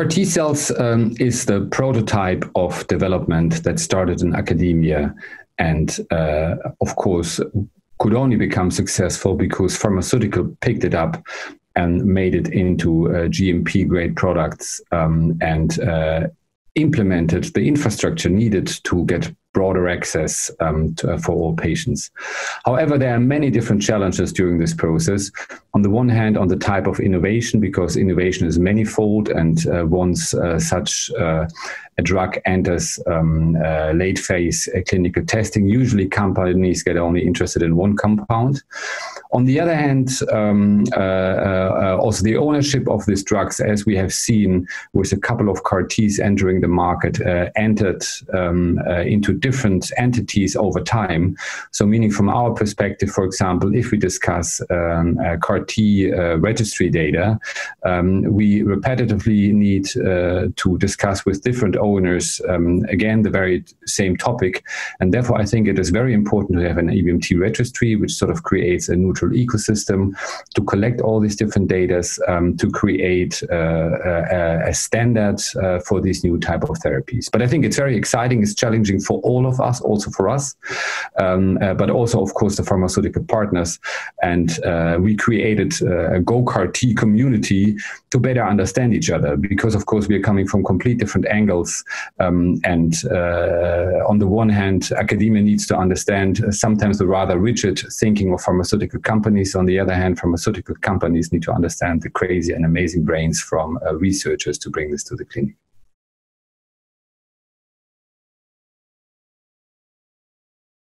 CAR T cells um, is the prototype of development that started in academia and, uh, of course, could only become successful because pharmaceutical picked it up and made it into uh, GMP grade products um, and uh, implemented the infrastructure needed to get broader access um, to, uh, for all patients. However, there are many different challenges during this process. On the one hand, on the type of innovation, because innovation is manifold, and uh, once uh, such uh, a drug enters um, uh, late phase uh, clinical testing, usually companies get only interested in one compound. On the other hand, um, also the ownership of these drugs, as we have seen with a couple of CAR Ts entering the market, entered um, into different entities over time. So, meaning from our perspective, for example, if we discuss um, uh, CAR T uh, registry data, um, we repetitively need uh, to discuss with different owners um, again the very same topic. And therefore, I think it is very important to have an EBMT registry, which sort of creates a neutral ecosystem to collect all these different data, um, to create uh, a, a, standard uh, for these new type of therapies. But I think it's very exciting. It's challenging for all of us, also for us, um, uh, but also, of course, the pharmaceutical partners. And uh, we created uh, a Go CAR T community to better understand each other because, of course, we are coming from complete different angles. Um, and uh, on the one hand, academia needs to understand sometimes the rather rigid thinking of pharmaceutical companies. On the other hand, pharmaceutical companies need to understand the crazy and amazing brains from uh, researchers to bring this to the clinic.